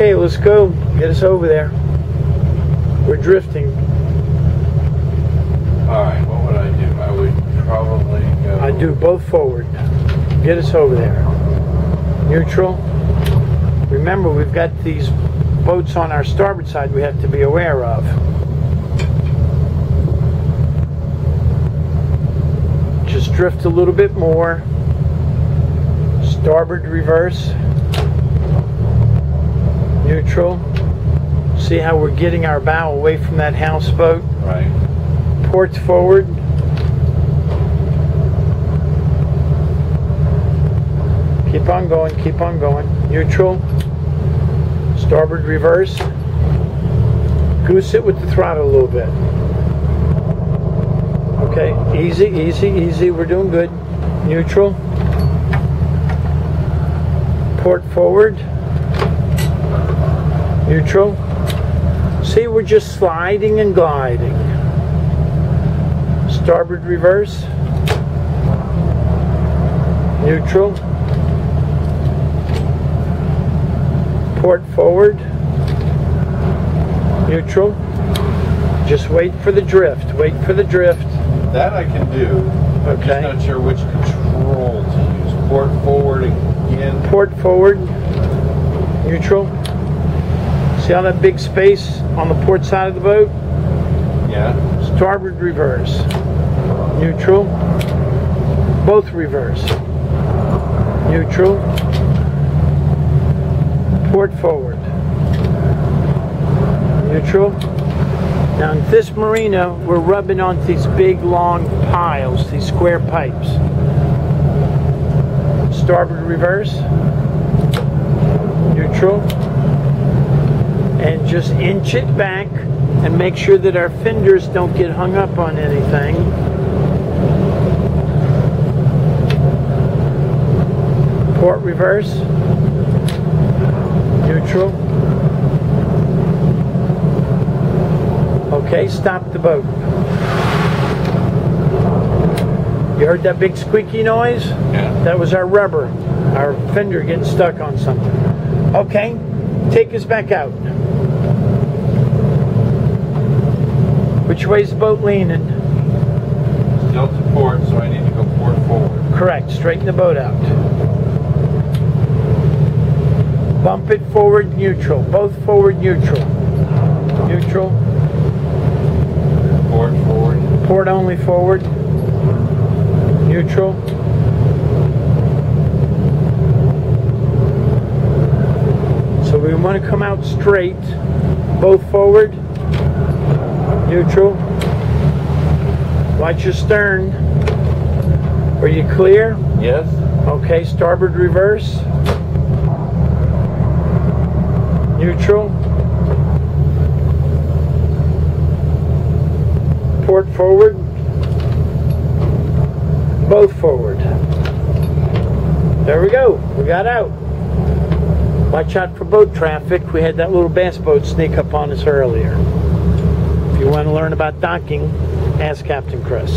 Okay, let's go. Get us over there. We're drifting. Alright, what would I do? I would probably go. I do both forward. Get us over there. Neutral. Remember, we've got these boats on our starboard side we have to be aware of. Just drift a little bit more. Starboard reverse. Neutral. See how we're getting our bow away from that houseboat? Right. Ports forward. Keep on going, keep on going. Neutral. Starboard reverse. Goose it with the throttle a little bit. Okay, easy, easy, easy. We're doing good. Neutral. Port forward. Neutral. See, we're just sliding and gliding. Starboard reverse. Neutral. Port forward. Neutral. Just wait for the drift. Wait for the drift. That I can do. I'm just Okay. not sure which control to use. Port forward again. Port forward. Neutral. See how that big space on the port side of the boat? Yeah. Starboard reverse. Neutral. Both reverse. Neutral. Port forward. Neutral. Now in this marina, we're rubbing on these big long piles, these square pipes. Starboard reverse. Neutral. And just inch it back and make sure that our fenders don't get hung up on anything. Port reverse. Neutral. Okay, stop the boat. You heard that big squeaky noise? Yeah. That was our rubber, our fender getting stuck on something. Okay, take us back out. Which way's the boat leaning? Still to port, so I need to go port forward. Correct. Straighten the boat out. Bump it forward neutral. Both forward neutral. Neutral. Port forward. Port only forward. Neutral. So we want to come out straight. Both forward. Neutral. Watch your stern. Are you clear? Yes. Okay, starboard reverse. Neutral. Port forward. Both forward. There we go. We got out. Watch out for boat traffic. We had that little bass boat sneak up on us earlier. You want to learn about docking, ask Captain Chris.